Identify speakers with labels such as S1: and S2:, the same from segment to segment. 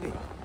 S1: Hey.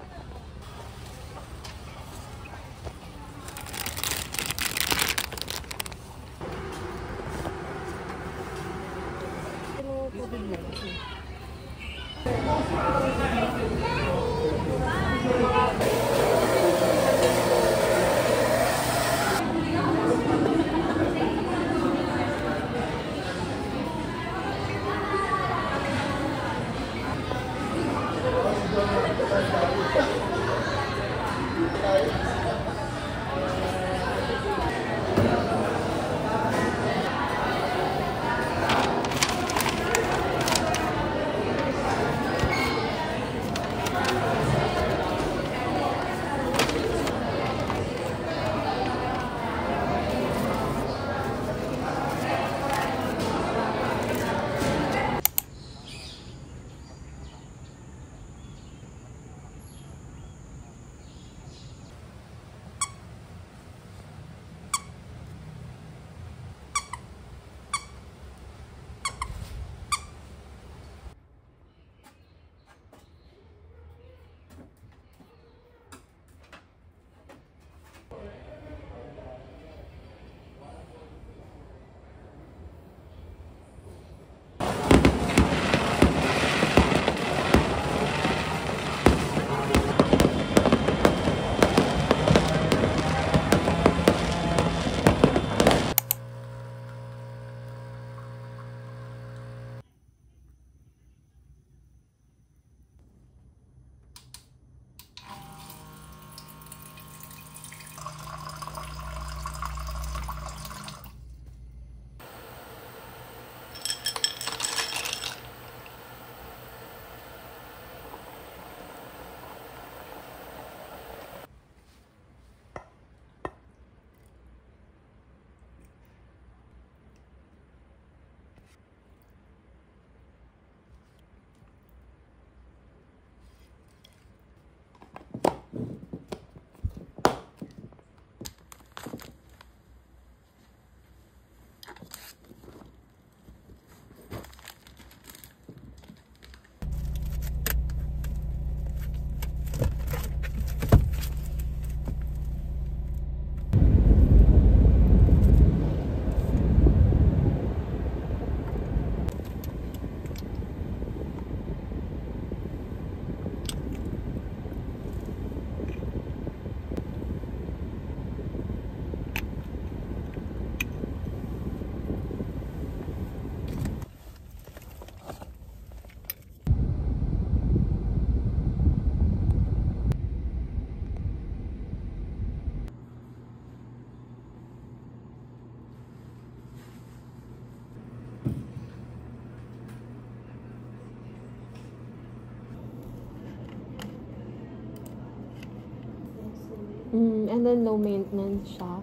S1: And then low maintenance siya.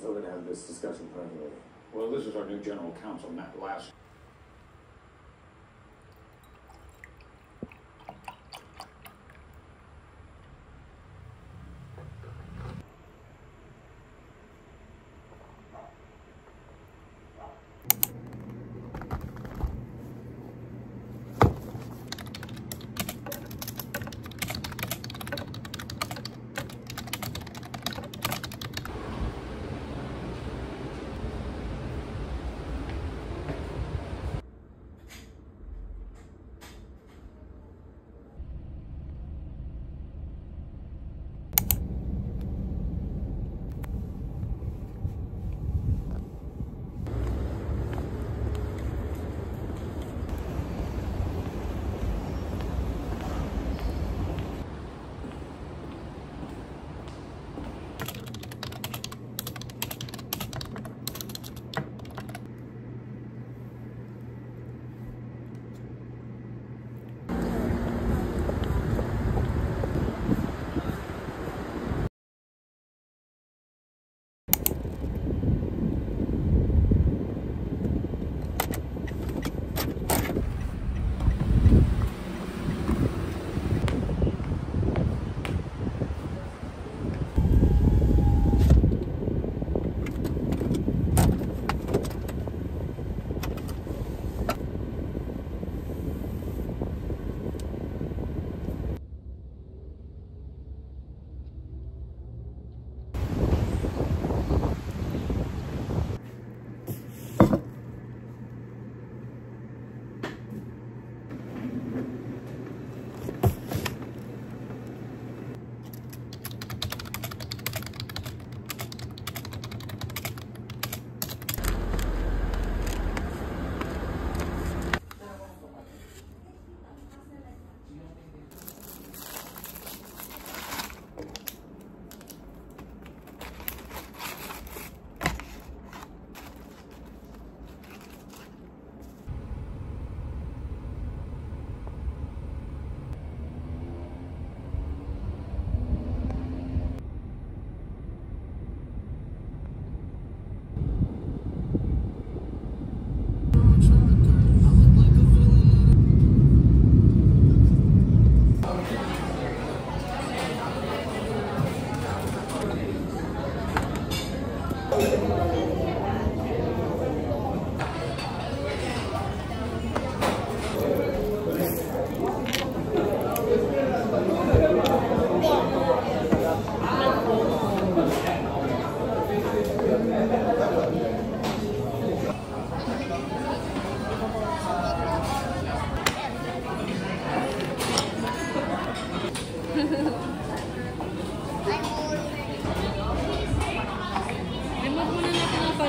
S2: So we're gonna have this discussion privately.
S3: Well, this is our new general counsel, Matt Last.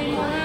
S4: Natin